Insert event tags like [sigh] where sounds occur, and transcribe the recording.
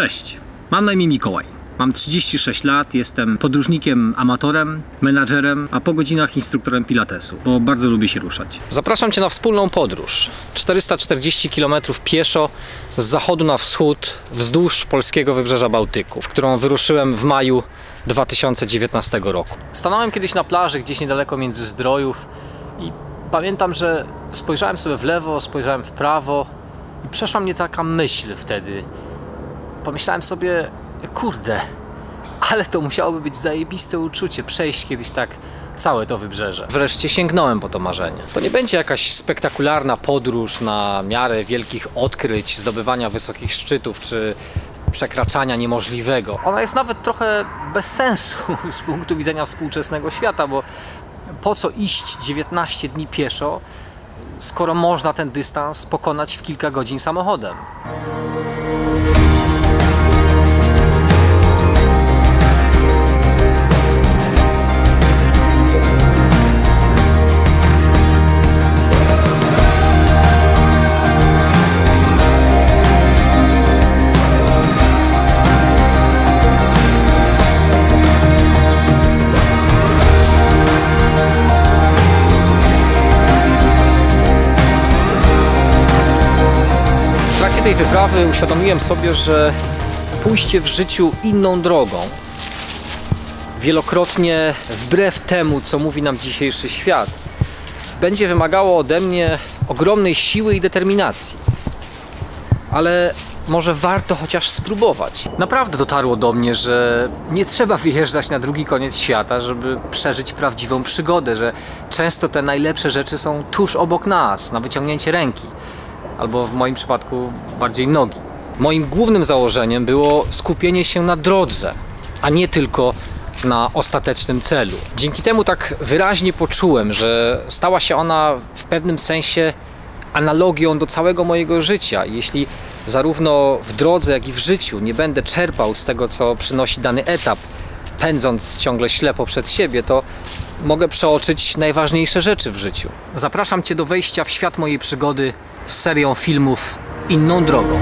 Cześć, mam na imię Mikołaj. Mam 36 lat, jestem podróżnikiem, amatorem, menadżerem, a po godzinach instruktorem pilatesu, bo bardzo lubię się ruszać. Zapraszam Cię na wspólną podróż. 440 km pieszo z zachodu na wschód wzdłuż polskiego wybrzeża Bałtyku, w którą wyruszyłem w maju 2019 roku. Stanąłem kiedyś na plaży gdzieś niedaleko między Zdrojów i pamiętam, że spojrzałem sobie w lewo, spojrzałem w prawo i przeszła mnie taka myśl wtedy. Pomyślałem sobie, kurde, ale to musiałoby być zajebiste uczucie przejść kiedyś tak całe to wybrzeże. Wreszcie sięgnąłem po to marzenie. To nie będzie jakaś spektakularna podróż na miarę wielkich odkryć, zdobywania wysokich szczytów czy przekraczania niemożliwego. Ona jest nawet trochę bez sensu [laughs] z punktu widzenia współczesnego świata, bo po co iść 19 dni pieszo, skoro można ten dystans pokonać w kilka godzin samochodem? Trakcie tej wyprawy uświadomiłem sobie, że pójście w życiu inną drogą, wielokrotnie wbrew temu, co mówi nam dzisiejszy świat, będzie wymagało ode mnie ogromnej siły i determinacji. Ale może warto chociaż spróbować. Naprawdę dotarło do mnie, że nie trzeba wyjeżdżać na drugi koniec świata, żeby przeżyć prawdziwą przygodę, że często te najlepsze rzeczy są tuż obok nas, na wyciągnięcie ręki albo w moim przypadku bardziej nogi. Moim głównym założeniem było skupienie się na drodze, a nie tylko na ostatecznym celu. Dzięki temu tak wyraźnie poczułem, że stała się ona w pewnym sensie analogią do całego mojego życia. Jeśli zarówno w drodze, jak i w życiu nie będę czerpał z tego, co przynosi dany etap, pędząc ciągle ślepo przed siebie, to mogę przeoczyć najważniejsze rzeczy w życiu. Zapraszam Cię do wejścia w świat mojej przygody serią filmów Inną Drogą.